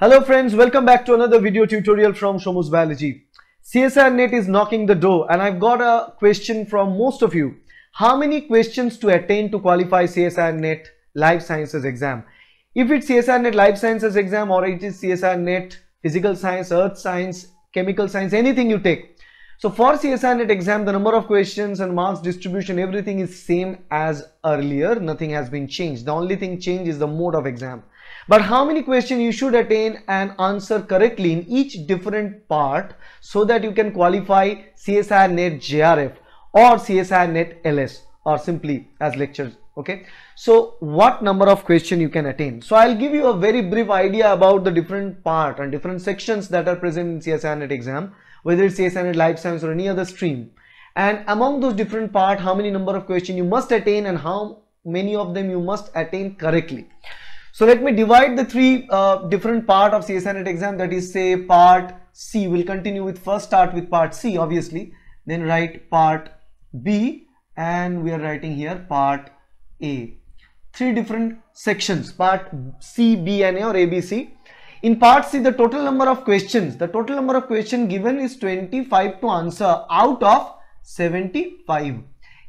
Hello friends, welcome back to another video tutorial from Shomu's Biology. CSIR Net is knocking the door and I've got a question from most of you. How many questions to attain to qualify CSIR Net Life Sciences exam? If it's CSIR Net Life Sciences exam or it is CSIR Net Physical Science, Earth Science, Chemical Science, anything you take. So for CSIR Net exam, the number of questions and marks distribution, everything is same as earlier. Nothing has been changed. The only thing changed is the mode of exam but how many questions you should attain and answer correctly in each different part so that you can qualify CSIR net JRF or CSIR net LS or simply as lectures okay so what number of question you can attain so I'll give you a very brief idea about the different part and different sections that are present in CSIR net exam whether it's net life science or any other stream and among those different part how many number of question you must attain and how many of them you must attain correctly so let me divide the three uh, different part of CSIR Net exam that is say part C. We'll continue with first start with part C obviously. Then write part B and we are writing here part A. Three different sections part C, B and A or ABC. In part C the total number of questions, the total number of question given is 25 to answer out of 75.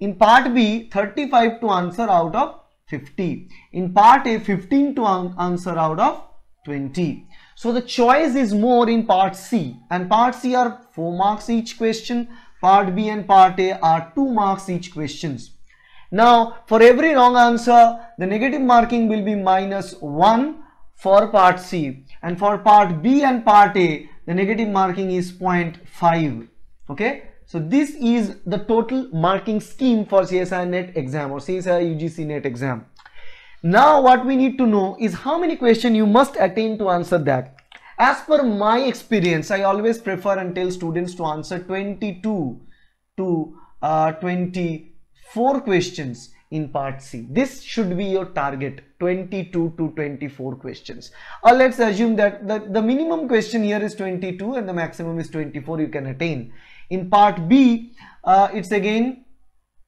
In part B 35 to answer out of 50. In part A, 15 to answer out of 20. So the choice is more in part C and part C are 4 marks each question. Part B and part A are 2 marks each questions. Now for every wrong answer, the negative marking will be minus 1 for part C and for part B and part A, the negative marking is 0.5. Okay. So this is the total marking scheme for CSIR NET exam or CSIR UGC NET exam. Now what we need to know is how many questions you must attain to answer that. As per my experience, I always prefer and tell students to answer 22 to uh, 24 questions in part C. This should be your target 22 to 24 questions. Or let's assume that the, the minimum question here is 22 and the maximum is 24 you can attain. In part B, uh, it's again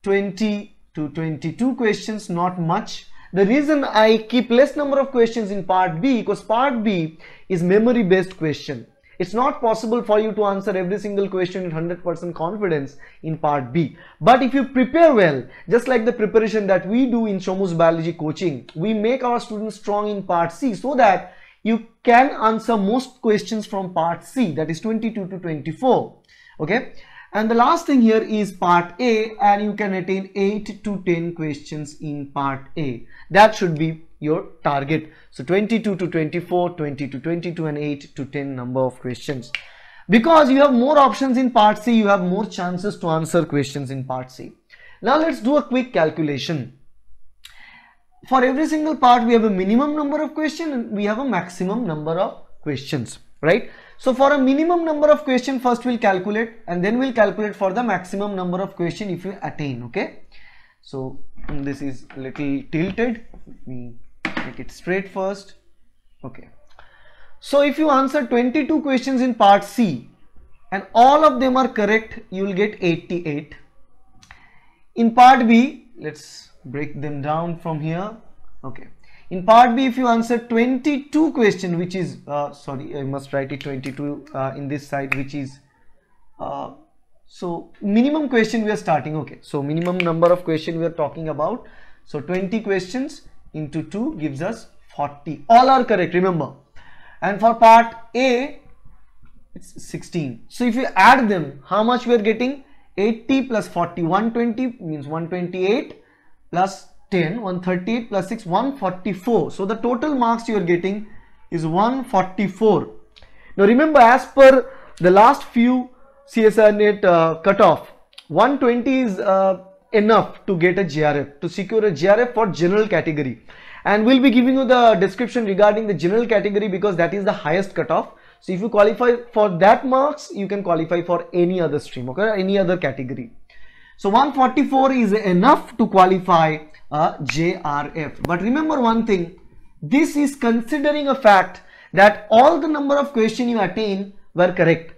20 to 22 questions, not much. The reason I keep less number of questions in part B because part B is memory based question. It's not possible for you to answer every single question in 100% confidence in part B. But if you prepare well, just like the preparation that we do in Shomu's biology coaching, we make our students strong in part C so that you can answer most questions from part C that is 22 to 24 okay and the last thing here is part A and you can attain 8 to 10 questions in part A that should be your target. So 22 to 24 20 to 22 and 8 to 10 number of questions. Because you have more options in part C you have more chances to answer questions in part C. Now let's do a quick calculation. For every single part we have a minimum number of questions and we have a maximum number of questions right? So for a minimum number of question first we'll calculate and then we'll calculate for the maximum number of question if you attain okay? So this is little tilted make it straight first. Okay. So if you answer 22 questions in part C and all of them are correct you will get 88 in part B let's break them down from here. Okay. In part B if you answer 22 question which is uh, sorry I must write it 22 uh, in this side which is uh, so minimum question we are starting. Okay. So minimum number of question we are talking about. So 20 questions into 2 gives us 40 all are correct remember. And for part A it's 16 so if you add them how much we are getting? 80 plus 40 120 means 128 plus 10 138 plus 6 144 so the total marks you are getting is 144 now remember as per the last few CSIR net uh, cutoff 120 is uh, enough to get a JRF to secure a JRF for general category and we'll be giving you the description regarding the general category because that is the highest cutoff so if you qualify for that marks you can qualify for any other stream okay any other category so 144 is enough to qualify a JRF. But remember one thing, this is considering a fact that all the number of questions you attain were correct.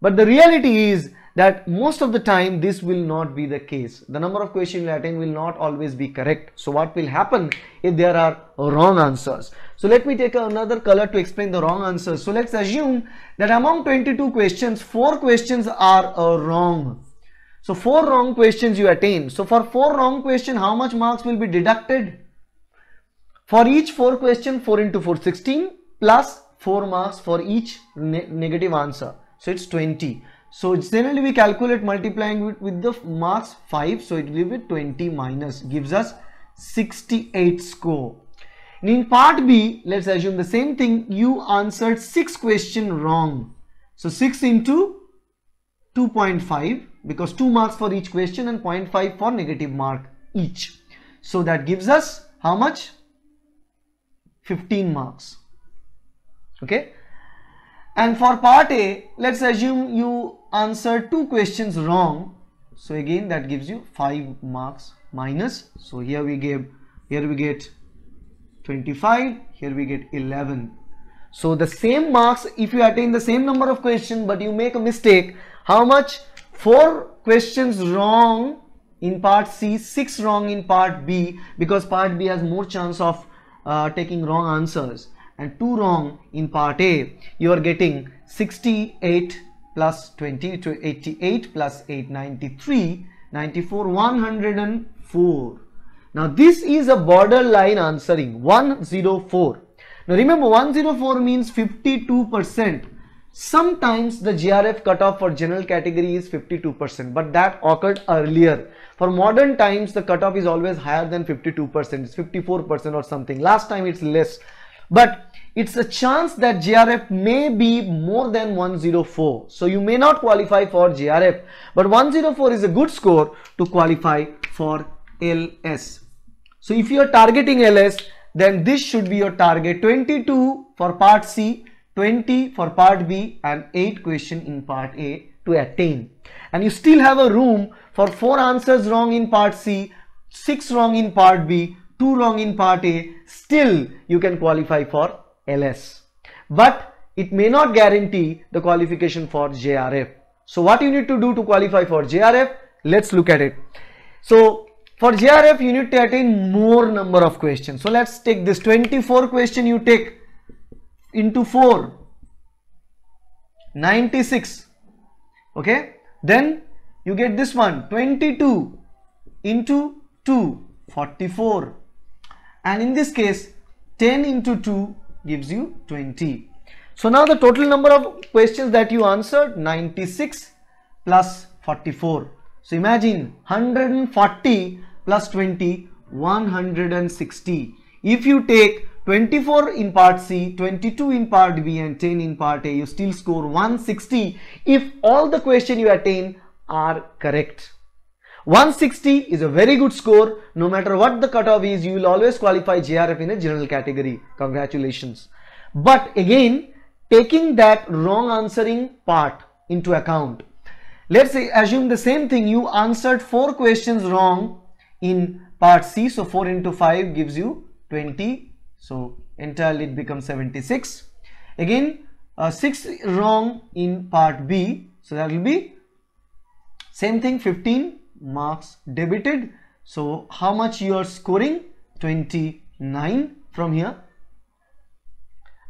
But the reality is that most of the time this will not be the case. The number of questions you attain will not always be correct. So what will happen if there are wrong answers? So let me take another color to explain the wrong answers. So let's assume that among 22 questions, 4 questions are uh, wrong. So 4 wrong questions you attain. So for 4 wrong question, how much marks will be deducted? For each 4 question, 4 into 4, 16 plus 4 marks for each ne negative answer. So it's 20. So generally we calculate multiplying with, with the marks 5. So it will be 20 minus gives us 68 score. And in part B, let's assume the same thing. You answered 6 question wrong. So 6 into 2.5 because 2 marks for each question and 0.5 for negative mark each. So that gives us how much? 15 marks. Okay. And for part A, let's assume you answered two questions wrong. So again that gives you 5 marks minus. So here we give here we get 25, here we get 11. So the same marks if you attain the same number of questions but you make a mistake, how much? 4 questions wrong in part C, 6 wrong in part B because part B has more chance of uh, taking wrong answers and 2 wrong in part A. You are getting 68 plus 20 to 88 plus 8 93 94 104 now this is a borderline answering 104 now remember 104 means 52 percent. Sometimes the JRF cutoff for general category is 52 percent but that occurred earlier. For modern times the cutoff is always higher than 52 percent. It's 54 percent or something. Last time it's less. But it's a chance that JRF may be more than 104. So you may not qualify for JRF, but 104 is a good score to qualify for LS. So if you are targeting LS, then this should be your target 22 for part C, 20 for part B and 8 question in part A to attain. And you still have a room for 4 answers wrong in part C, 6 wrong in part B, 2 wrong in part A, still you can qualify for LS. But it may not guarantee the qualification for JRF. So what you need to do to qualify for JRF? Let's look at it. So for JRF you need to attain more number of questions. So let's take this 24 question you take into 4 96 okay then you get this one 22 into 2 44 and in this case 10 into 2 gives you 20. So now the total number of questions that you answered 96 plus 44. So imagine 140 plus 20 160. If you take 24 in part C, 22 in part B and 10 in part A, you still score 160 if all the question you attain are correct. 160 is a very good score. No matter what the cutoff is, you will always qualify JRF in a general category. Congratulations. But again, taking that wrong answering part into account. Let's say assume the same thing. You answered four questions wrong in part C. So 4 into 5 gives you 20. So entirely it becomes 76. Again, uh, 6 wrong in part B. So that will be same thing 15 marks debited. So how much you are scoring? 29 from here.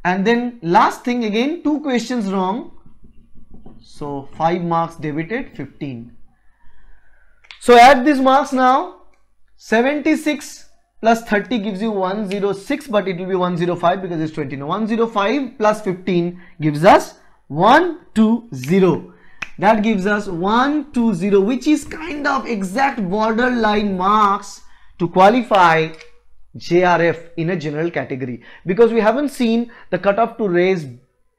And then last thing again two questions wrong. So 5 marks debited 15 so add these marks now. 76 plus 30 gives you 106 but it will be 105 because it's 20 now 105 plus 15 gives us 120 that gives us 1 2 0 which is kind of exact borderline marks to qualify JRF in a general category. Because we haven't seen the cutoff to raise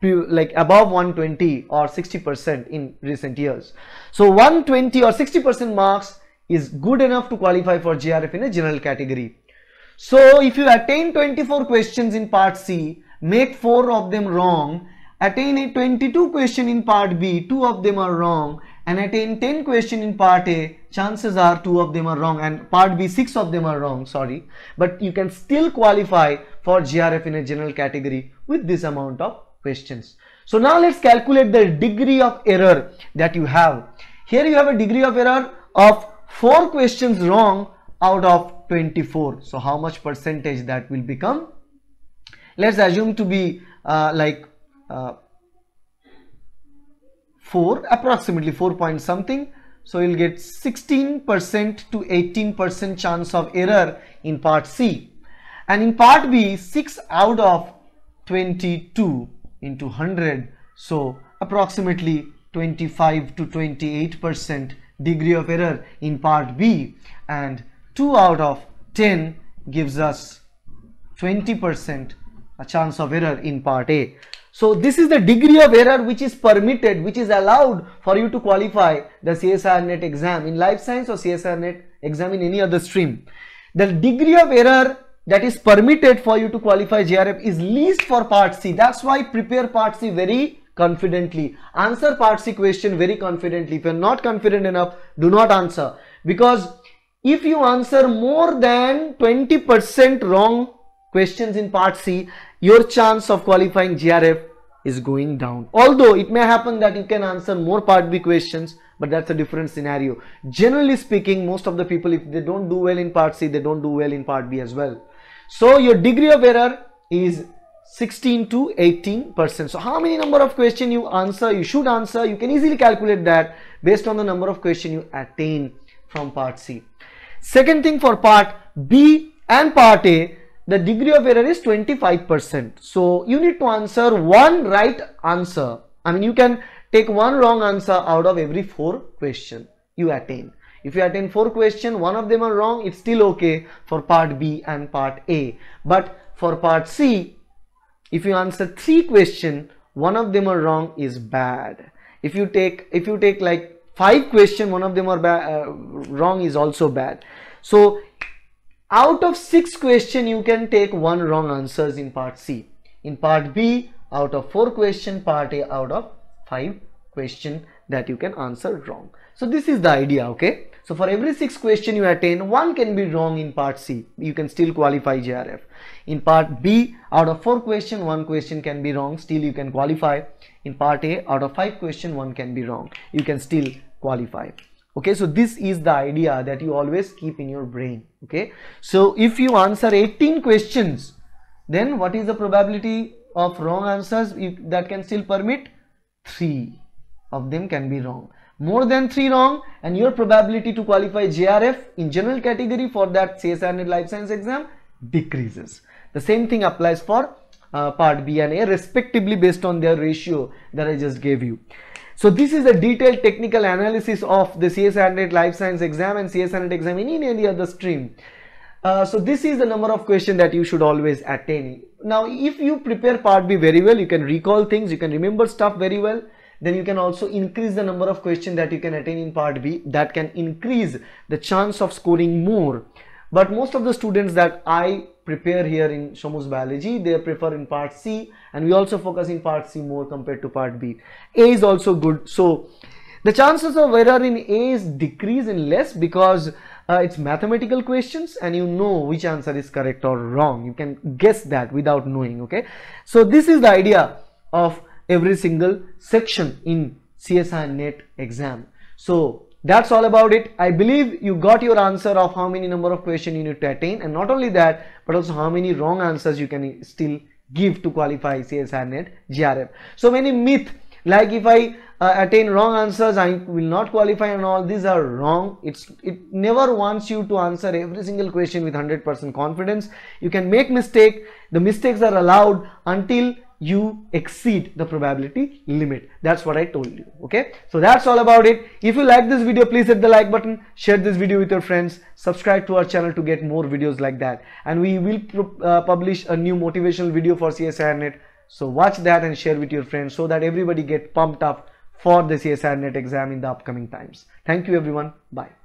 like above 120 or 60 percent in recent years. So 120 or 60 percent marks is good enough to qualify for JRF in a general category. So if you attain 24 questions in part C make four of them wrong attain a 22 question in part B, two of them are wrong and attain 10 question in part A, chances are two of them are wrong and part B, six of them are wrong, sorry. But you can still qualify for JRF in a general category with this amount of questions. So now let's calculate the degree of error that you have. Here you have a degree of error of 4 questions wrong out of 24. So how much percentage that will become? let's assume to be uh, like uh, 4 approximately 4 point something. So you'll get 16% to 18% chance of error in part C. And in part B 6 out of 22 into 100 so approximately 25 to 28% degree of error in part B. And 2 out of 10 gives us 20% a chance of error in part A. So this is the degree of error which is permitted, which is allowed for you to qualify the CSIR NET exam in life science or CSIR NET exam in any other stream. The degree of error that is permitted for you to qualify JRF is least for part C. That's why prepare part C very confidently. Answer part C question very confidently. If you're not confident enough, do not answer. Because if you answer more than 20% wrong questions in part C, your chance of qualifying JRF is going down. Although it may happen that you can answer more part B questions, but that's a different scenario. Generally speaking, most of the people, if they don't do well in part C, they don't do well in part B as well. So your degree of error is 16 to 18 percent. So how many number of question you answer, you should answer, you can easily calculate that based on the number of question you attain from part C. Second thing for part B and part A, the degree of error is 25%. So you need to answer one right answer. I mean, you can take one wrong answer out of every four question you attain. If you attain four question, one of them are wrong, it's still okay for part B and part A. But for part C, if you answer three question, one of them are wrong is bad. If you take, if you take like five question, one of them are uh, wrong is also bad. So out of six question you can take one wrong answers in part C. In part B out of four question part A out of five question that you can answer wrong. So this is the idea okay. So for every six question you attain one can be wrong in part C. You can still qualify JRF. In part B out of four question one question can be wrong still you can qualify. In part A out of five question one can be wrong. You can still qualify okay so this is the idea that you always keep in your brain. Okay so if you answer 18 questions then what is the probability of wrong answers that can still permit? Three of them can be wrong. More than three wrong and your probability to qualify JRF in general category for that CSIR NET life science exam decreases. The same thing applies for uh, part B and A respectively based on their ratio that I just gave you so this is a detailed technical analysis of the CSIR NET Life Science exam and CSIR NET exam in any other stream. Uh, so this is the number of questions that you should always attain. Now if you prepare part B very well, you can recall things, you can remember stuff very well, then you can also increase the number of questions that you can attain in part B that can increase the chance of scoring more. But most of the students that I prepare here in Shomu's biology they prefer in part C and we also focus in part C more compared to part B. A is also good. So the chances of error in A is decrease in less because uh, it's mathematical questions and you know which answer is correct or wrong. You can guess that without knowing okay? So this is the idea of every single section in CSIR NET exam. So that's all about it. I believe you got your answer of how many number of question you need to attain. And not only that but also how many wrong answers you can still give to qualify CSIR net JRF so many myth like if i uh, attain wrong answers i will not qualify and all. These are wrong. It's it never wants you to answer every single question with 100% confidence. You can make mistake. The mistakes are allowed until you exceed the probability limit. That's what i told you okay? So that's all about it. If you like this video please hit the like button share this video with your friends subscribe to our channel to get more videos like that. And we will uh, publish a new motivational video for CSIR net. So watch that and share with your friends so that everybody get pumped up for the CSIR net exam in the upcoming times. Thank you everyone. Bye